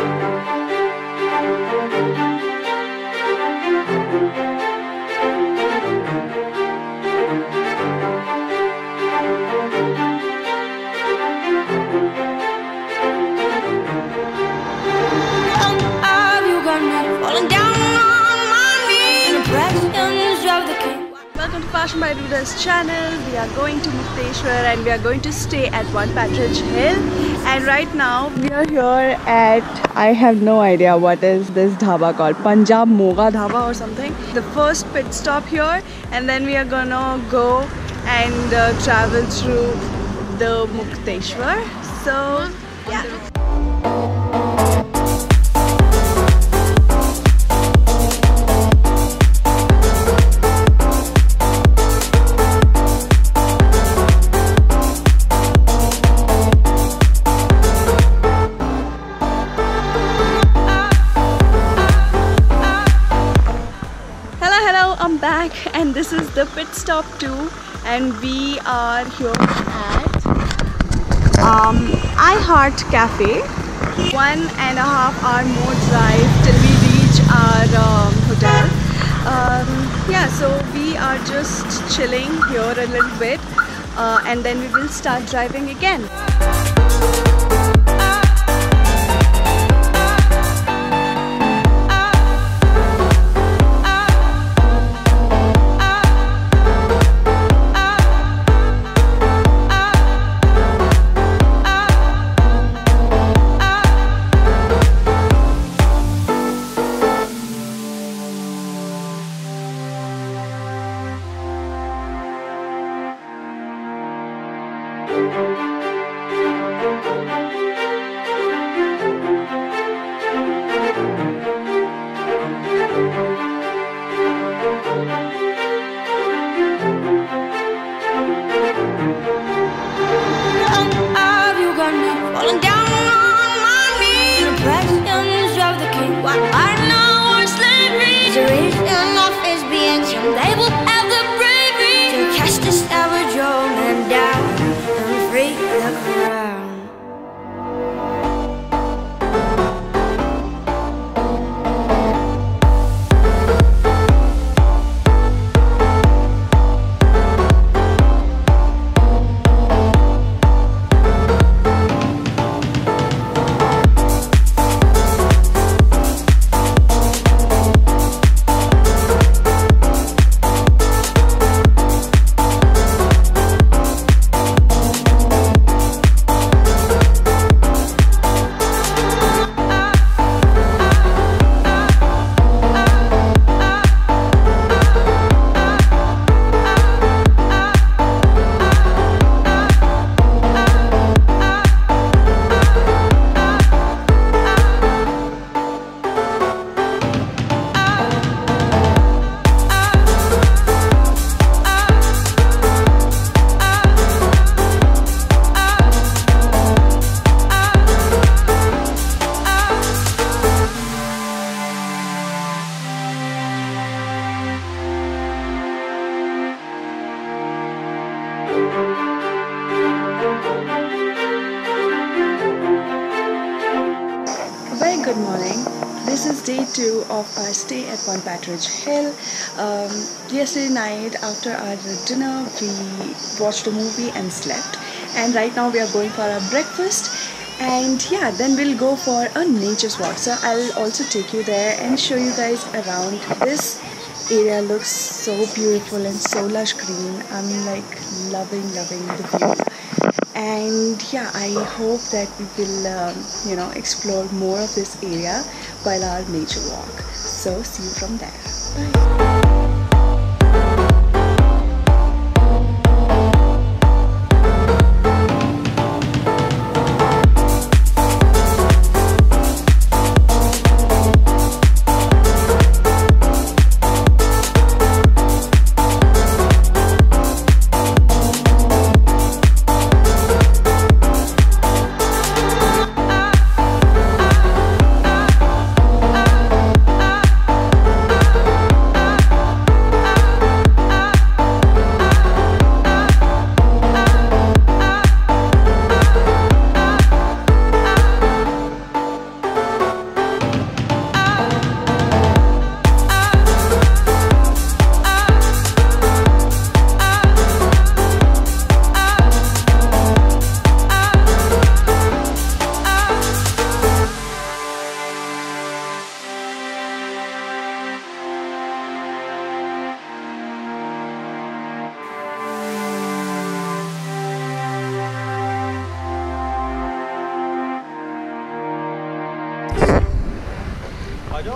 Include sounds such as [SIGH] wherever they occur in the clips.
Música Welcome to Fashion by Ruda's channel. We are going to Mukteshwar and we are going to stay at One Partridge Hill. And right now we are here at, I have no idea what is this dhaba called, Punjab Moga Dhaba or something. The first pit stop here and then we are gonna go and uh, travel through the Mukteshwar. So yeah. I'm back and this is the pit stop 2 and we are here at um i heart cafe. One and a half hour more drive till we reach our um, hotel. Um, yeah so we are just chilling here a little bit uh, and then we will start driving again What? I day two of our stay at One Partridge Hill. Um, yesterday night, after our dinner, we watched a movie and slept. And right now, we are going for our breakfast. And yeah, then we'll go for a nature's walk. So I'll also take you there and show you guys around. This area looks so beautiful and so lush green. I'm like loving, loving the view and yeah i hope that we will um, you know explore more of this area while our nature walk. So see you from there. Bye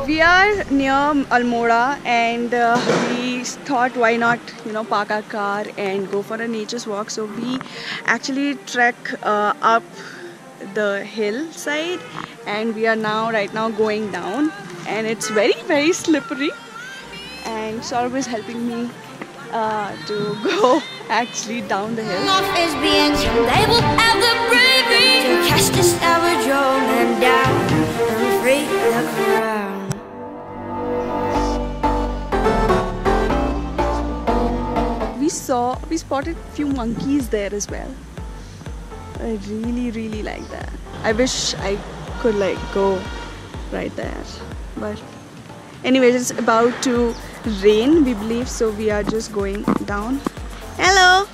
we are near Almora and uh, we thought why not you know park our car and go for a nature's walk. So we actually trek uh, up the hillside and we are now right now going down and it's very very slippery and Saurabh is helping me uh, to [LAUGHS] go actually down the hill. Saw, we spotted a few monkeys there as well. I really, really like that. I wish I could like go right there, but anyways, it's about to rain we believe so we are just going down hello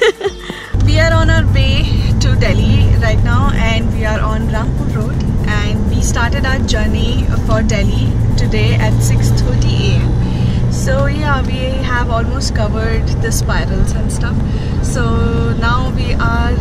[LAUGHS] we are on our way to Delhi right now and we are on Rampur Road and we started our journey for Delhi today at 6.30 am so yeah we have almost covered the spirals and stuff. So now we are